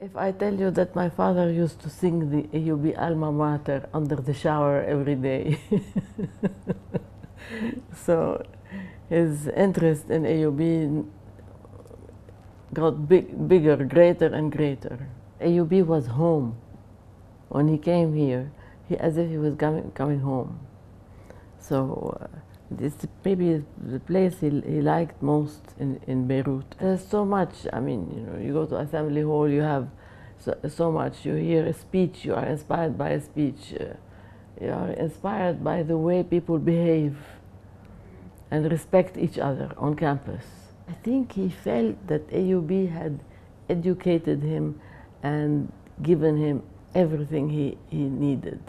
If I tell you that my father used to sing the AUB alma mater under the shower every day, so his interest in AUB got big, bigger, greater and greater. AUB was home. When he came here, he, as if he was coming, coming home. So uh, this maybe the place he, he liked most in, in Beirut. There's so much, I mean, you know, you go to Assembly Hall, you have so, so much. You hear a speech, you are inspired by a speech. Uh, you are inspired by the way people behave and respect each other on campus. I think he felt that AUB had educated him and given him everything he, he needed.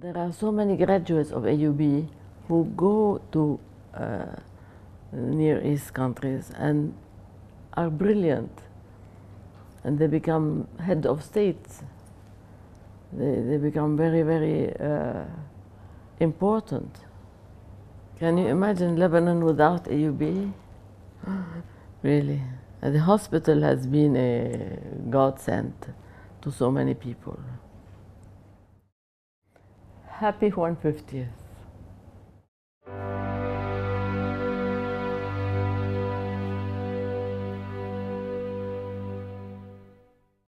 There are so many graduates of AUB who go to uh, Near East countries and are brilliant and they become head of states. They, they become very, very uh, important. Can you imagine Lebanon without AUB? really. And the hospital has been a godsend to so many people. Happy 150th.